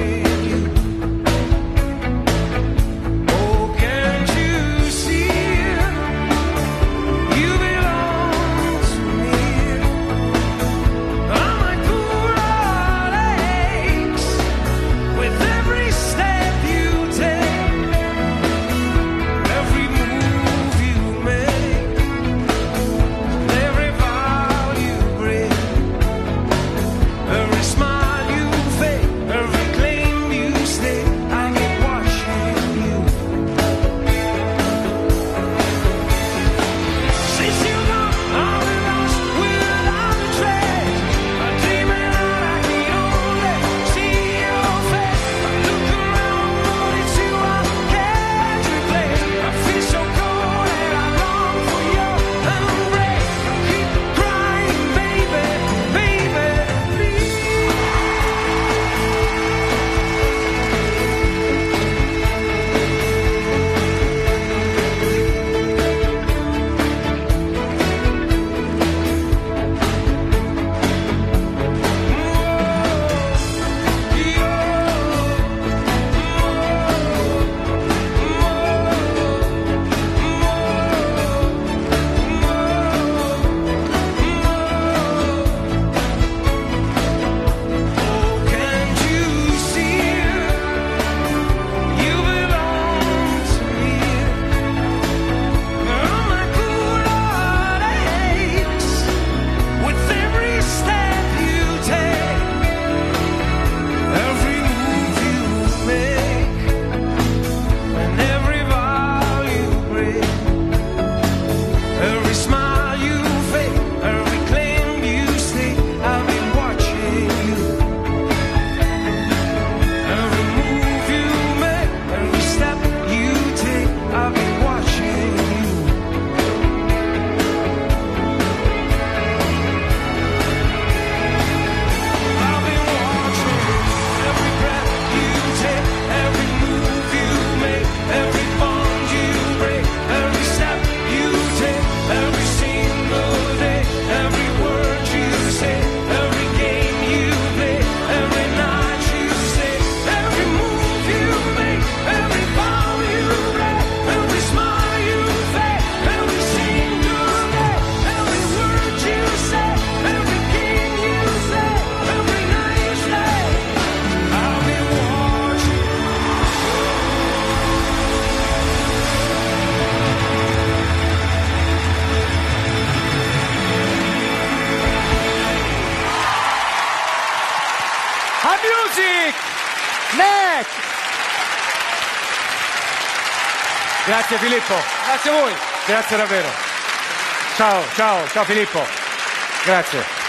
me. Music! Neck! Grazie Filippo, Grazie a voi. grazie davvero. Ciao, ciao, ciao Filippo. Grazie.